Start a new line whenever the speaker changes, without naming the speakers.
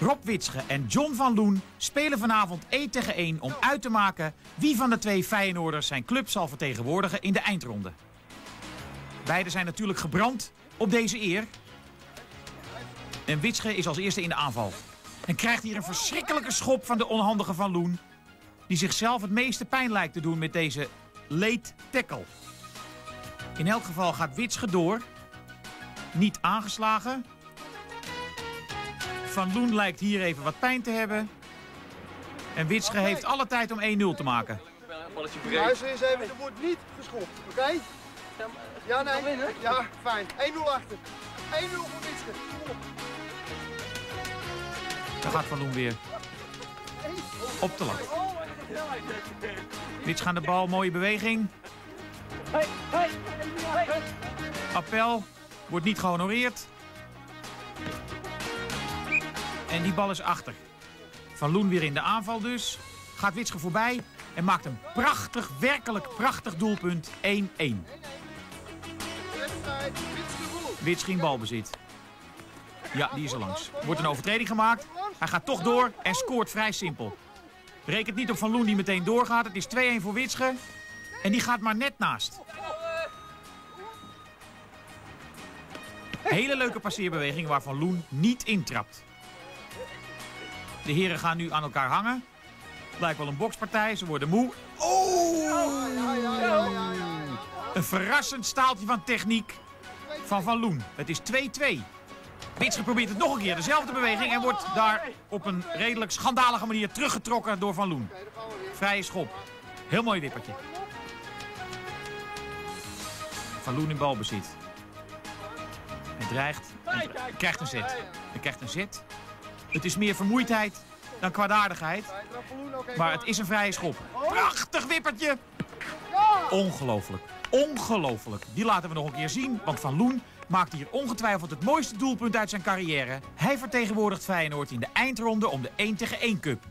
Rob Witsche en John van Loen spelen vanavond 1 tegen 1 om uit te maken wie van de twee Feyenoorders zijn club zal vertegenwoordigen in de eindronde. Beiden zijn natuurlijk gebrand op deze eer. En Witsche is als eerste in de aanval. En krijgt hier een verschrikkelijke schop van de onhandige Van Loen. Die zichzelf het meeste pijn lijkt te doen met deze late tackle. In elk geval gaat Witsche door. Niet aangeslagen. Van Loen lijkt hier even wat pijn te hebben. En Witsche heeft alle tijd om 1-0 te maken.
Luister eens even, er wordt niet geschopt, oké? Ja, nee. Ja, fijn. 1-0 achter. 1-0 voor op.
Dan gaat Van Loen weer op de lat. Wits aan de bal, mooie beweging. Appel wordt niet gehonoreerd. En die bal is achter. Van Loen weer in de aanval dus. Gaat Witsche voorbij en maakt een prachtig, werkelijk prachtig doelpunt 1-1.
Wedstrijd, Witske voor.
Wits ging balbezit. Ja, die is er langs. Wordt een overtreding gemaakt. Hij gaat toch door en scoort vrij simpel. Rekent niet op Van Loen die meteen doorgaat. Het is 2-1 voor Witsche. En die gaat maar net naast. Hele leuke passeerbeweging waar Van Loen niet intrapt. De heren gaan nu aan elkaar hangen. Lijkt wel een bokspartij. Ze worden moe. Een verrassend staaltje van techniek van Van Loen. Het is 2-2. Witsche probeert het nog een keer, dezelfde beweging... en wordt daar op een redelijk schandalige manier teruggetrokken door Van Loen. Vrije schop. Heel mooi wippertje. Van Loen in balbezit. Hij dreigt. Hij krijgt een zet. Hij krijgt een zet. Het is meer vermoeidheid dan kwaadaardigheid. Maar het is een vrije schop. Prachtig wippertje. Ongelooflijk. Ongelooflijk. Die laten we nog een keer zien. Want Van Loen maakt hier ongetwijfeld het mooiste doelpunt uit zijn carrière. Hij vertegenwoordigt Feyenoord in de eindronde om de 1 tegen 1 cup.